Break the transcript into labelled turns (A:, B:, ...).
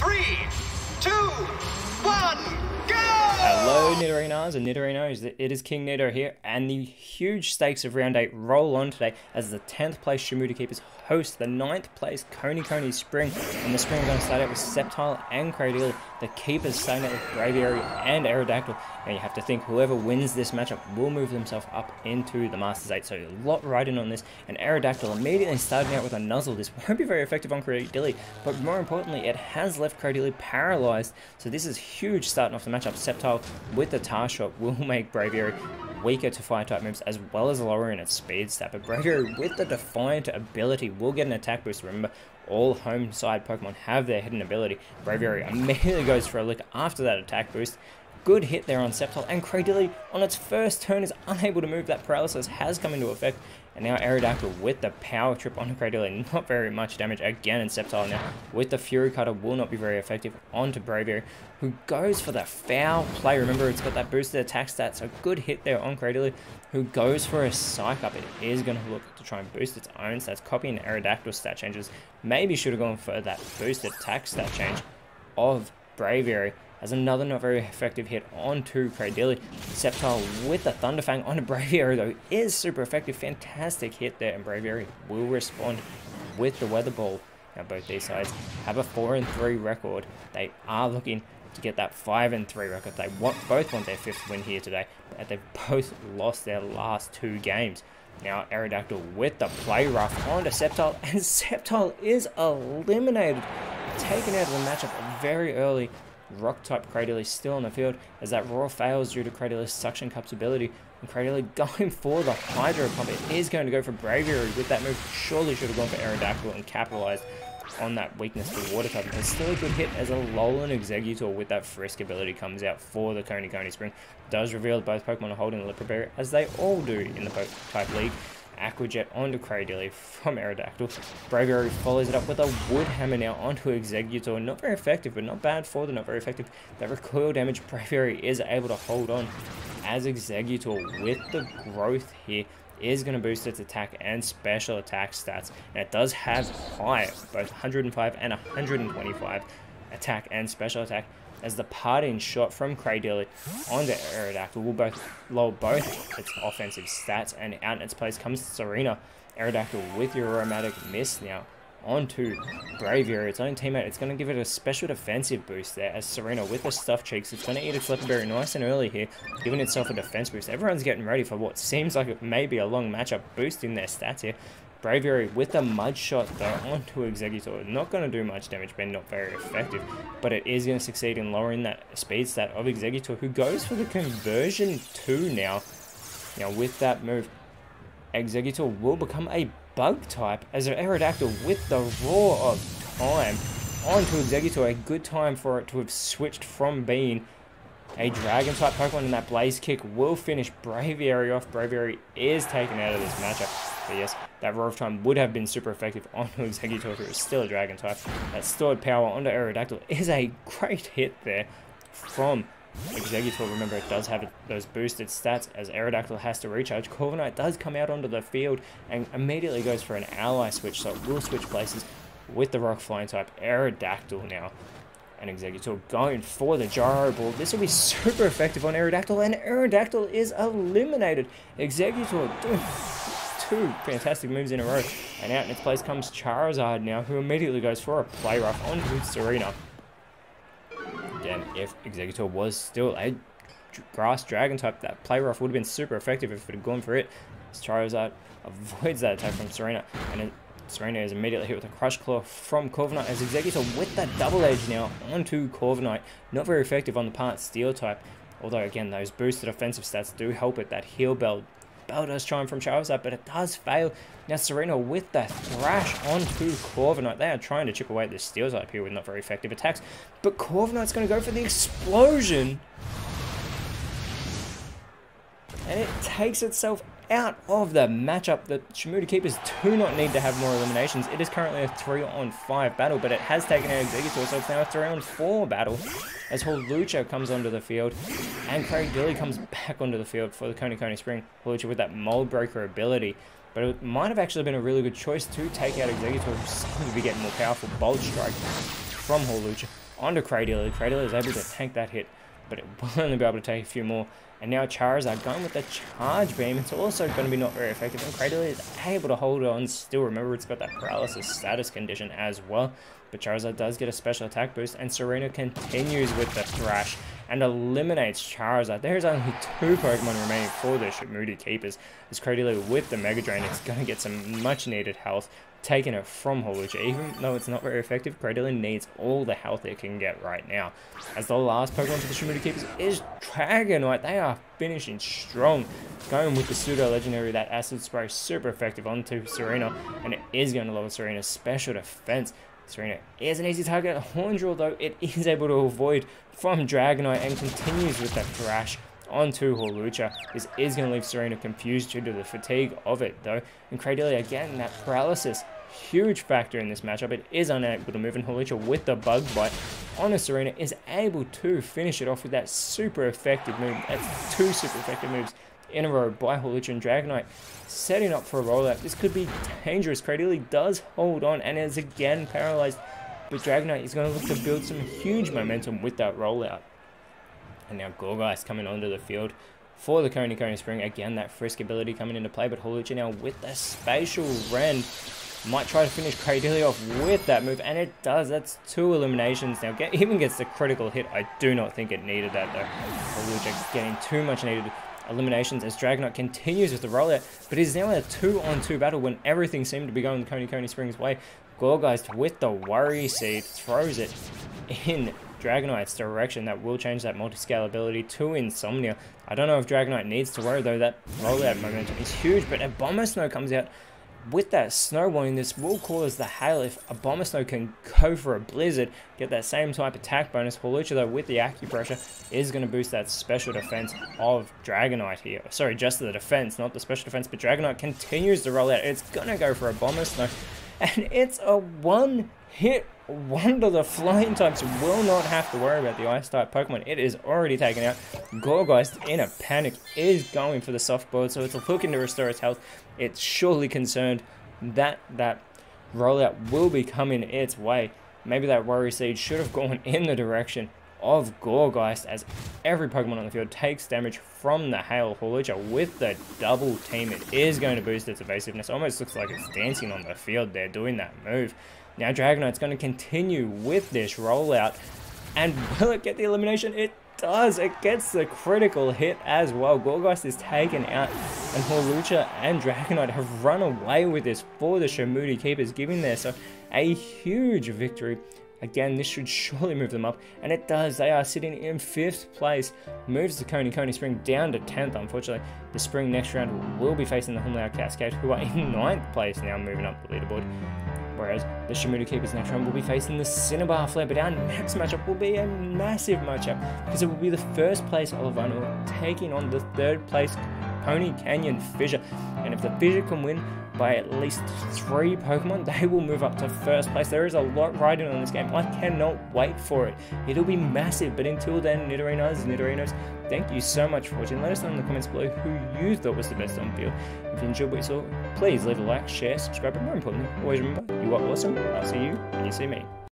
A: Three, two, one, go!
B: Hello Nidorinas and Nidorinos, it is King Nido here, and the huge stakes of round 8 roll on today as the 10th place Shimoda Keepers host the 9th place Konikoni Spring, and the Spring are going to start out with Sceptile and Cradily, the Keepers starting out with Braviary and Aerodactyl, and you have to think whoever wins this matchup will move themselves up into the Masters 8, so a lot riding on this, and Aerodactyl immediately starting out with a Nuzzle, this won't be very effective on Cradily, but more importantly it has left Cradily paralysed, so this is huge starting off the matchup, Sceptile with the Tar Shot will make Braviary weaker to fire type moves as well as lowering its speed stat. But Braviary with the Defiant ability will get an attack boost. Remember, all home side Pokemon have their hidden ability. Braviary immediately goes for a lick after that attack boost. Good hit there on Sceptile, and Cradily on its first turn is unable to move. That paralysis has come into effect, and now Aerodactyl with the power trip on Cradily, not very much damage again, and Sceptile now with the Fury Cutter will not be very effective onto Braviary, who goes for the foul play. Remember, it's got that boosted attack stats, a good hit there on Cradily, who goes for a Psych Up. It is going to look to try and boost its own stats, copying Aerodactyl stat changes. Maybe should have gone for that boosted attack stat change of Braviary as another not very effective hit onto Cradily. Sceptile with the Thunderfang on a Braviary though is super effective. Fantastic hit there and Braviary will respond with the Weather Ball. Now both these sides have a 4 and 3 record. They are looking to get that 5 and 3 record. They want, both want their fifth win here today, but they've both lost their last two games. Now Aerodactyl with the play rough onto Sceptile, and Sceptile is eliminated, taken out of the matchup very early Rock type Cradily still on the field as that Roar fails due to Cradily's Suction Cup's ability. And Cradily going for the Hydro Pump. It is going to go for Braviary with that move. Surely should have gone for Aerodactyl and capitalized on that weakness to Water type. It's still a good hit as a Alolan Exeggutor with that Frisk ability comes out for the Konikoni Spring. Does reveal both Pokemon are holding the Leppa Berry as they all do in the Poke type League. Aqua Jet onto Cradily from Aerodactyl. Braviary follows it up with a Wood Hammer now onto Exeggutor. Not very effective, but not bad for the not very effective. That recoil damage Braviary is able to hold on as Exeggutor with the growth here is going to boost its attack and special attack stats. And it does have high, both 105 and 125 attack and special attack as the parting shot from Cradily onto Aerodactyl will both lower both its offensive stats and out in its place comes Tsareena. Aerodactyl with your aromatic mist now onto Braviary, its own teammate. It's going to give it a special defensive boost there as Tsareena with the Stuffed Cheeks. It's going to eat its Berry nice and early here, giving itself a defense boost. Everyone's getting ready for what seems like it may be a long matchup, boosting their stats here. Braviary with a Mud Shot though onto Exeggutor. Not going to do much damage, but not very effective. But it is going to succeed in lowering that speed stat of Exeggutor, who goes for the Conversion 2 now. Now with that move, Exeggutor will become a Bug type as an Aerodactyl with the Roar of Time onto Exeggutor. A good time for it to have switched from being a Dragon type Pokemon and that Blaze Kick will finish Braviary off. Braviary is taken out of this matchup. But yes, that Roar of Time would have been super effective onto Exeggutor, who is still a Dragon type. That stored power onto Aerodactyl is a great hit there from Exeggutor. Remember, it does have those boosted stats as Aerodactyl has to recharge. Corviknight does come out onto the field and immediately goes for an ally switch, so it will switch places with the Rock Flying type Aerodactyl now. And Exeggutor going for the Gyro Ball. This will be super effective on Aerodactyl, and Aerodactyl is eliminated. Exeggutor doing two fantastic moves in a row. And out in its place comes Charizard now, who immediately goes for a play rough onto Tsareena. Again, if Exeggutor was still a grass dragon type, that play rough would have been super effective if it had gone for it. As Charizard avoids that attack from Tsareena. and it, Tsareena is immediately hit with a Crush Claw from Corviknight as Exeggutor with that double edge now onto Corviknight. Not very effective on the part Steel type, although again those boosted offensive stats do help it. That Heal Bell Bell does try from Charizard, but it does fail. Now Tsareena with the Thrash onto Corviknight. They are trying to chip away at the Steel type here with not very effective attacks. But Corviknight's going to go for the Explosion. And it takes itself out of the matchup. The Shimoda Keepers do not need to have more eliminations. It is currently a 3 on 5 battle, but it has taken out Exeggutor, so it's now a 3 on 4 battle as Hawlucha comes onto the field and Cradily comes back onto the field for the Konikoni Spring. Hawlucha with that Mold Breaker ability. But it might have actually been a really good choice to take out Exeggutor, who seems to be getting more powerful. Bolt Strike from Hawlucha onto Cradily. Cradily is able to tank that hit, but it will only be able to take a few more. And now Charizard going with the Charge Beam. It's also going to be not very effective. And Cradily is able to hold on still. Remember, it's got that paralysis status condition as well. But Charizard does get a special attack boost. And Tsareena continues with the Thrash and eliminates Charizard. There's only two Pokemon remaining for the Moody Keepers. As Cradily with the Mega Drain is going to get some much needed health taking it from Hawlucha. Even though it's not very effective, Cradily needs all the health it can get right now. As the last Pokemon for the Shimoda Keepers is Dragonite. They are finishing strong. Going with the Pseudo Legendary, that Acid Spray super effective onto Tsareena, and it is going to lower Tsareena's special defense. Tsareena is an easy target. Horn Drill, though, it is able to avoid from Dragonite and continues with that Thrash onto Hawlucha. This is going to leave Tsareena confused due to the fatigue of it, though. And Cradily, again, that paralysis huge factor in this matchup. It is unable to move, and Hawlucha with the Bug Bite on a Tsareena is able to finish it off with that super effective move. That's two super effective moves in a row by Hawlucha and Dragonite, setting up for a rollout. This could be dangerous. Cradily does hold on and is again paralyzed, but Dragonite is going to look to build some huge momentum with that rollout. And now Gourgeist coming onto the field for the Konikoni Spring. Again, that frisk ability coming into play, but Hawlucha now with the Spatial Rend might try to finish Cradily off with that move, and it does. That's two eliminations now. Get, even gets the critical hit. I do not think it needed that, though. Hawlucha getting too much needed eliminations as Dragonite continues with the rollout, but is now in a two-on-two 2 battle when everything seemed to be going Konikoni Springs' way. Gourgeist with the Worry Seed throws it in Dragonite's direction. That will change that Multiscale ability to Insomnia. I don't know if Dragonite needs to worry, though. That rollout momentum is huge, but Abomasnow comes out with that snow warning, this will cause the hail if Abomasnow can go for a blizzard, get that same type attack bonus. Hawlucha though with the acupressure is going to boost that special defense of Dragonite here. Sorry, just the defense, not the special defense, but Dragonite continues to roll out. It's going to go for Abomasnow, and it's a one hit wonder the flying types will not have to worry about the ice type Pokemon. It is already taken out. Gourgeist, in a panic, is going for the Soft-Boiled, so it's looking to restore its health. It's surely concerned that that rollout will be coming its way. Maybe that Worry Seed should have gone in the direction of Gourgeist as every Pokemon on the field takes damage from the Hail Hawlucha with the double team. It is going to boost its evasiveness. Almost looks like it's dancing on the field there doing that move. Now Dragonite's going to continue with this rollout. And will it get the elimination? It does. It gets the critical hit as well. Gourgeist is taken out. And Hawlucha and Dragonite have run away with this for the Shimoda Keepers, giving them so a huge victory. Again, this should surely move them up, and it does. They are sitting in 5th place. Moves the Konikoni Spring down to 10th, unfortunately. The Spring next round will be facing the Humilau Cascade, who are in 9th place now, moving up the leaderboard. Whereas the Shimoda Keepers next round will be facing the Cinnabar Flare, but our next matchup will be a massive matchup because it will be the first place Olivano taking on the third place Poni Canyon Fissure. And if the Fissure can win by at least three Pokemon, they will move up to first place. There is a lot riding on this game. I cannot wait for it. It'll be massive. But until then, Nidorinas, Nidorinos, thank you so much for watching. Let us know in the comments below who you thought was the best on field. If you enjoyed what you saw, please leave a like, share, subscribe, but more importantly, always remember, you are awesome. I'll see you when you see me.